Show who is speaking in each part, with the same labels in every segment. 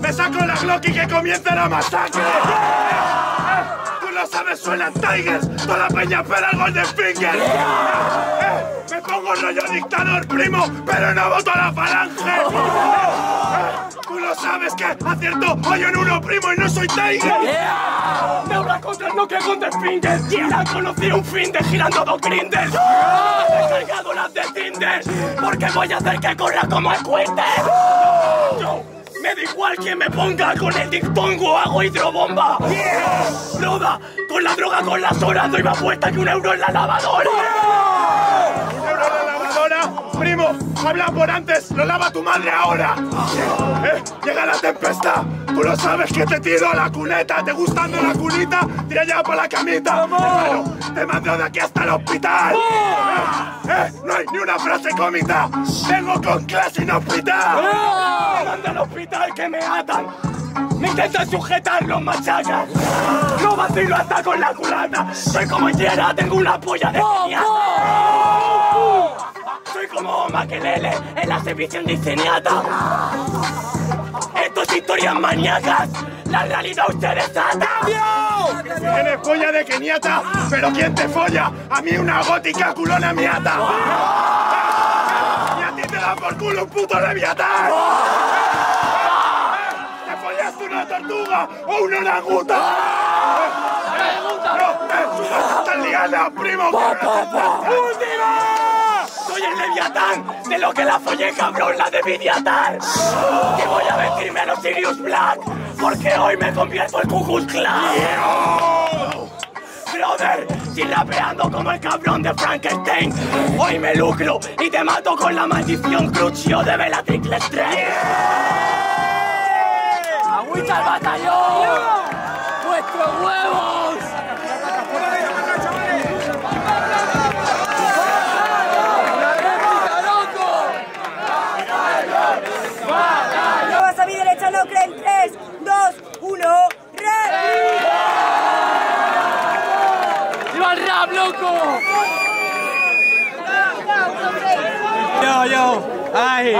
Speaker 1: ¡Me saco la Glock y que comience la masacre! ¡Eh! ¡Tú lo sabes, suenan Tigers! ¡Toda peña espera el Golden Finger! ¡Eh! ¡Me pongo rollo dictador, primo! ¡Pero no voto a la falange! ¡Tú lo sabes que acierto hoy en uno, primo, y no soy Tiger!
Speaker 2: De una contra el Nokia con The Finger Ya conocí un fin de girando dos grinders He cargado las de Tinder Porque voy a hacer que corra como el Yo, me da igual quien me ponga Con el dictongo hago hidrobomba. Broda, con la droga, con las horas Doy más vuelta que un euro en la lavadora
Speaker 1: lavadora. Primo, habla por antes, lo lava tu madre ahora. Eh, llega la tempestad. Tú lo sabes que te tiro a la cuneta. ¿Te gustando la cunita? Tira ya para la camita. Hermano, te mando de aquí hasta el hospital. Eh, eh, no hay ni una frase cómica. Vengo con clase en hospital.
Speaker 2: Me mandan al hospital que me atan me intentan sujetar los machacas No vacilo hasta con la culata Soy como quiera, tengo una polla de geniata Soy como Maquelele en la exhibición de Ceniata Esto es historias maníacas La realidad ustedes atan
Speaker 1: Tienes polla de keniata, pero ¿quién te folla? A mí una gótica culona miata. Y a ti te da por culo un puto leviatán. ¿Te follaste una tortuga o una oranguta? No, eh, ¡Estás liada, primo! ¡Última!
Speaker 2: Soy el Leviatán, de lo que la follé cabrón, la de Vidiatar. Que voy a vestirme a los Sirius Black, porque hoy me convierto en Ku Klux Klan. Brother, si rapeando como el cabrón de Frankenstein, hoy me lucro y te mato con la maldición Crucio de Bellatrix Lestrange.
Speaker 3: ¡Agüita al batallón!
Speaker 4: No creen 3, 2, 1, ¡Re!
Speaker 3: ¡Viva el rap, loco!
Speaker 1: Yo, yo. Ay.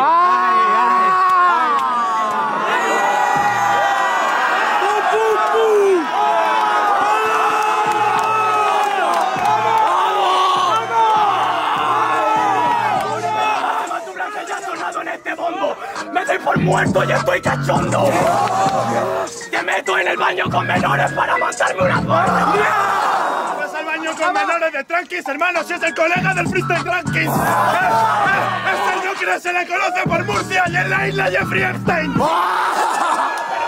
Speaker 2: Por muerto y estoy cachondo. Te meto en el baño con menores para montarme una porra.
Speaker 1: Vas al baño con menores de tranquis, hermano, si es el colega del freestyle tranquis. Este no se le conoce por Murcia y en la isla Jeffrey Epstein.
Speaker 2: Pero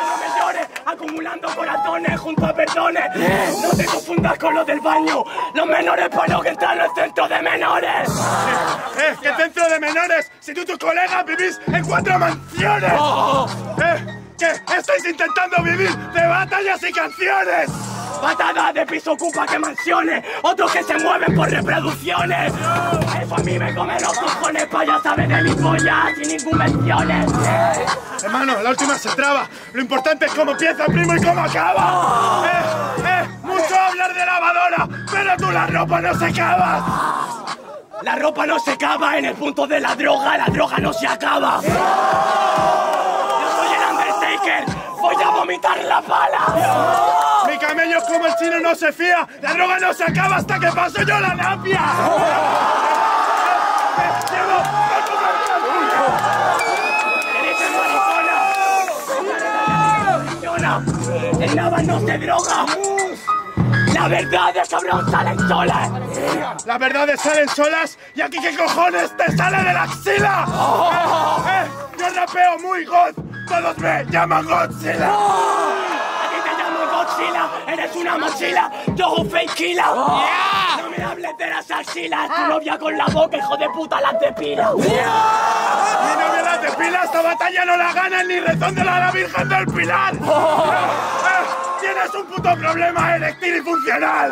Speaker 2: no me llores, acumulando corazones junto a perdones. No te confundas con los del baño. Los menores para que entran en el centro de menores.
Speaker 1: Eh, ¿qué centro de menores? Si tú y tus colegas vivís en cuatro mansiones. Eh, ¿qué? Estáis intentando vivir de batallas y canciones.
Speaker 2: Patadas de piso ocupa que mansiones, otros que se mueven por reproducciones. Eso a mí me come los cojones, pa' ya sabes de mi polla, sin ningún menciones.
Speaker 1: Hermano, la última se traba. Lo importante es cómo empieza, primo, y cómo acaba. Eh, eh, mucho hablar de lavadora, pero tú la ropa no se acaba.
Speaker 2: La ropa no se acaba en el punto de la droga, la droga no se acaba. Yo soy el Undertaker, vomitar la pala.
Speaker 1: Mi camello es como el chino no se fía. La droga no se acaba hasta que paso yo la napia.
Speaker 2: El lava no se droga. La verdad es cabrón salen solas.
Speaker 1: Las verdades salen solas y aquí qué cojones te sale de la axila. Eh, eh, yo rapeo muy god. Todos me llaman Godzilla.
Speaker 2: A ti te llamo Godzilla, eres una mochila, yo fake killer. No me hables de las axilas, tu novia con la boca, hijo de puta, las depila.
Speaker 1: Mi novia las depila, esta batalla no la gana ni rezándola a la Virgen del Pilar. Eh, eh, Tienes un puto problema eréctil y funcional.